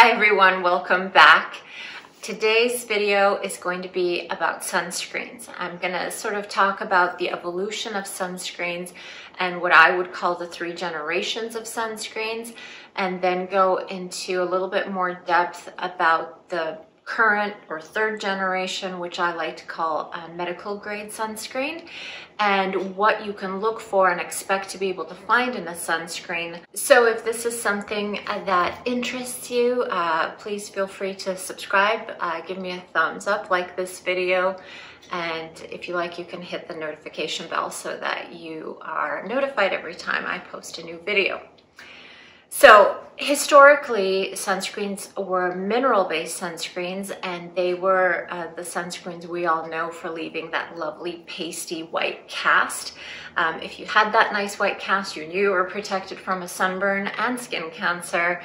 Hi everyone, welcome back. Today's video is going to be about sunscreens. I'm going to sort of talk about the evolution of sunscreens and what I would call the three generations of sunscreens, and then go into a little bit more depth about the current or third generation, which I like to call a medical grade sunscreen, and what you can look for and expect to be able to find in a sunscreen. So if this is something that interests you, uh, please feel free to subscribe, uh, give me a thumbs up, like this video, and if you like, you can hit the notification bell so that you are notified every time I post a new video. So historically, sunscreens were mineral-based sunscreens, and they were uh, the sunscreens we all know for leaving that lovely pasty white cast. Um, if you had that nice white cast, you knew you were protected from a sunburn and skin cancer,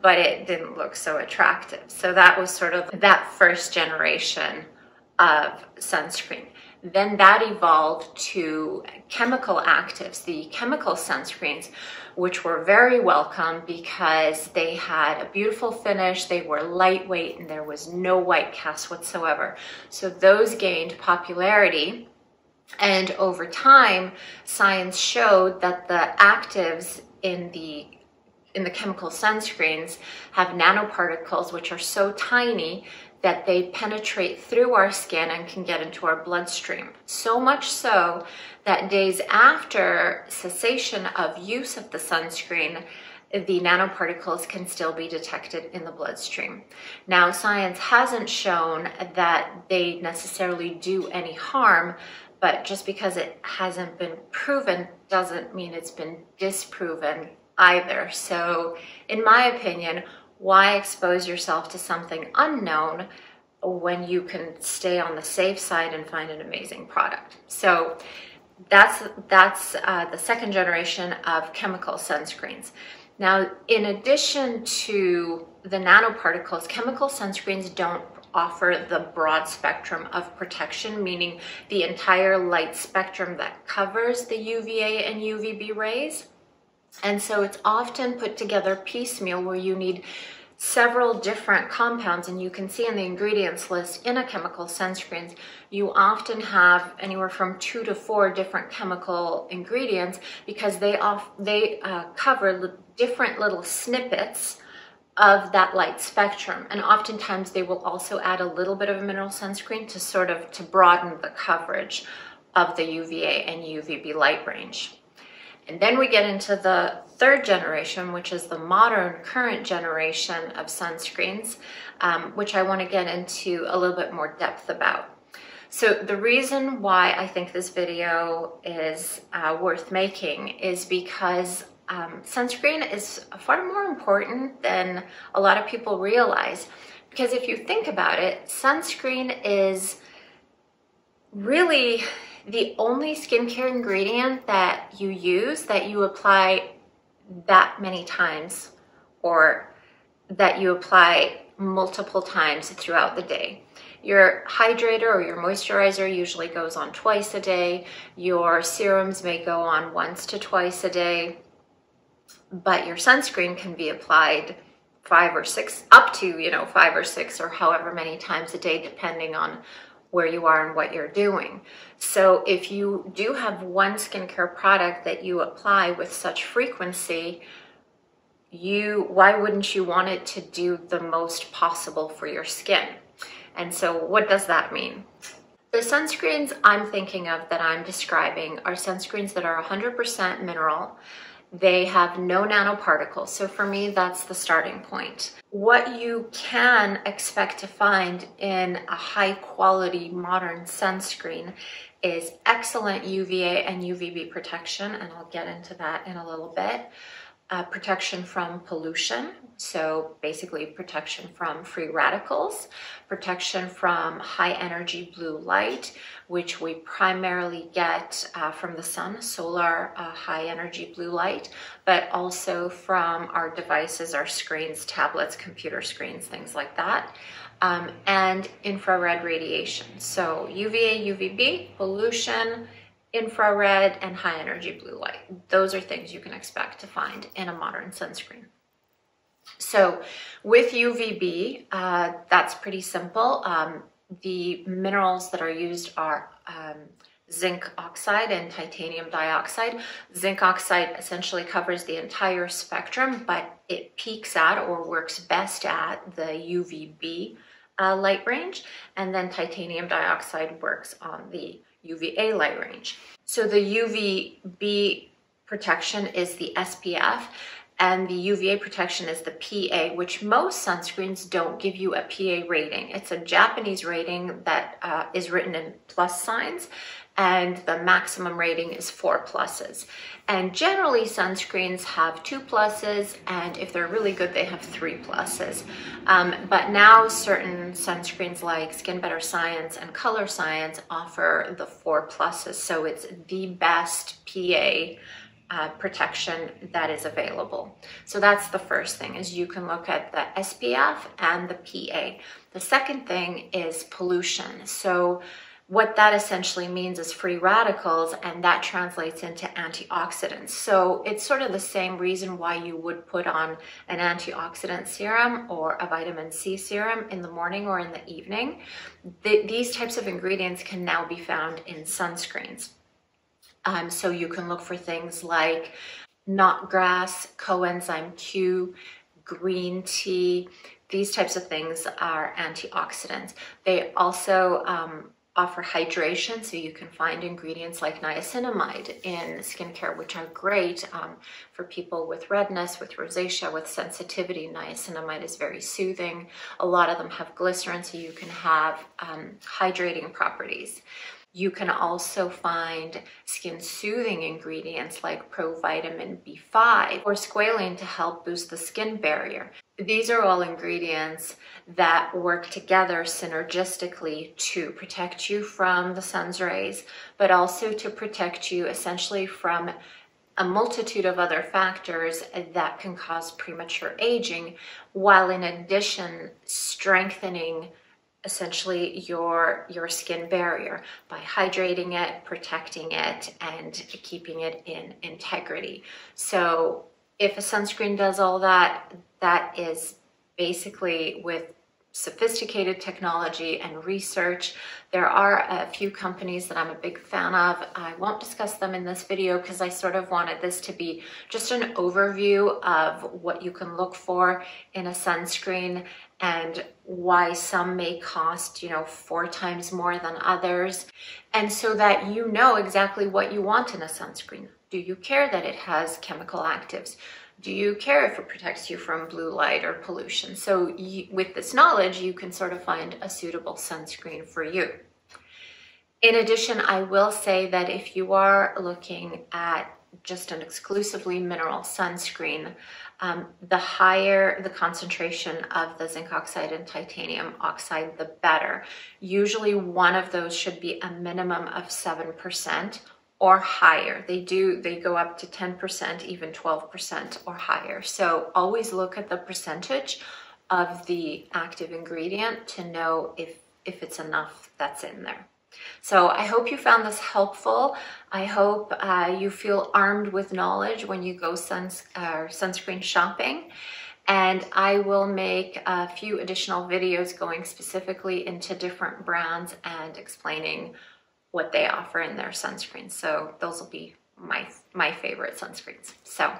but it didn't look so attractive. So that was sort of that first generation of sunscreen. Then that evolved to chemical actives, the chemical sunscreens, which were very welcome because they had a beautiful finish, they were lightweight, and there was no white cast whatsoever. So those gained popularity. And over time, science showed that the actives in the in the chemical sunscreens have nanoparticles which are so tiny that they penetrate through our skin and can get into our bloodstream. So much so that days after cessation of use of the sunscreen, the nanoparticles can still be detected in the bloodstream. Now, science hasn't shown that they necessarily do any harm, but just because it hasn't been proven doesn't mean it's been disproven either. So, in my opinion, why expose yourself to something unknown when you can stay on the safe side and find an amazing product? So that's that's uh, the second generation of chemical sunscreens. Now, in addition to the nanoparticles, chemical sunscreens don't offer the broad spectrum of protection, meaning the entire light spectrum that covers the UVA and UVB rays. And so it's often put together piecemeal where you need several different compounds and you can see in the ingredients list in a chemical sunscreens you often have anywhere from two to four different chemical ingredients because they off they uh, cover different little snippets of that light spectrum and oftentimes they will also add a little bit of a mineral sunscreen to sort of to broaden the coverage of the UVA and UVB light range. And then we get into the third generation, which is the modern current generation of sunscreens, um, which I want to get into a little bit more depth about. So the reason why I think this video is uh, worth making is because um, sunscreen is far more important than a lot of people realize. Because if you think about it, sunscreen is really the only skincare ingredient that you use that you apply that many times or that you apply multiple times throughout the day. Your hydrator or your moisturizer usually goes on twice a day. Your serums may go on once to twice a day, but your sunscreen can be applied five or six, up to, you know, five or six or however many times a day, depending on where you are and what you're doing. So if you do have one skincare product that you apply with such frequency, you why wouldn't you want it to do the most possible for your skin? And so what does that mean? The sunscreens I'm thinking of that I'm describing are sunscreens that are 100% mineral. They have no nanoparticles. So for me, that's the starting point. What you can expect to find in a high quality modern sunscreen is excellent UVA and UVB protection, and I'll get into that in a little bit uh, protection from pollution, so basically protection from free radicals, protection from high energy blue light, which we primarily get uh, from the sun, solar uh, high energy blue light, but also from our devices, our screens, tablets, computer screens, things like that. Um, and infrared radiation. So UVA, UVB, pollution, infrared, and high energy blue light. Those are things you can expect to find in a modern sunscreen. So with UVB, uh, that's pretty simple. Um, the minerals that are used are um, zinc oxide and titanium dioxide. Zinc oxide essentially covers the entire spectrum, but it peaks at or works best at the UVB uh, light range, and then titanium dioxide works on the UVA light range. So the UVB protection is the SPF, and the UVA protection is the PA, which most sunscreens don't give you a PA rating. It's a Japanese rating that uh, is written in plus signs, and the maximum rating is four pluses. And generally, sunscreens have two pluses, and if they're really good, they have three pluses. Um, but now, certain sunscreens like Skin Better Science and Colorescience offer the four pluses, so it's the best PA uh, protection that is available. So that's the first thing is you can look at the SPF and the PA. The second thing is pollution. So what that essentially means is free radicals and that translates into antioxidants. So it's sort of the same reason why you would put on an antioxidant serum or a vitamin C serum in the morning or in the evening. The, these types of ingredients can now be found in sunscreens. Um, so you can look for things like knotgrass, coenzyme Q, green tea. These types of things are antioxidants. They also um, offer hydration, so you can find ingredients like niacinamide in skincare, which are great um, for people with redness, with rosacea, with sensitivity. Niacinamide is very soothing. A lot of them have glycerin, so you can have um, hydrating properties. You can also find skin soothing ingredients like provitamin B5 or squalene to help boost the skin barrier. These are all ingredients that work together synergistically to protect you from the sun's rays, but also to protect you essentially from a multitude of other factors that can cause premature aging, while in addition strengthening essentially your your skin barrier by hydrating it protecting it and keeping it in integrity. So if a sunscreen does all that that is basically with sophisticated technology and research. There are a few companies that I'm a big fan of. I won't discuss them in this video because I sort of wanted this to be just an overview of what you can look for in a sunscreen and why some may cost, you know, four times more than others. And so that you know exactly what you want in a sunscreen. Do you care that it has chemical actives? Do you care if it protects you from blue light or pollution? So you, with this knowledge, you can sort of find a suitable sunscreen for you. In addition, I will say that if you are looking at just an exclusively mineral sunscreen, um, the higher the concentration of the zinc oxide and titanium oxide, the better. Usually one of those should be a minimum of 7% or higher. They do, they go up to 10%, even 12% or higher. So always look at the percentage of the active ingredient to know if, if it's enough that's in there. So I hope you found this helpful. I hope uh, you feel armed with knowledge when you go suns, uh, sunscreen shopping. And I will make a few additional videos going specifically into different brands and explaining what they offer in their sunscreens. So those will be my, my favorite sunscreens. So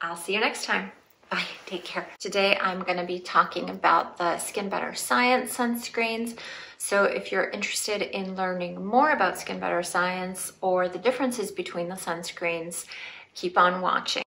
I'll see you next time. Bye, take care. Today I'm gonna be talking about the Skin Better Science sunscreens. So if you're interested in learning more about Skin Better Science or the differences between the sunscreens, keep on watching.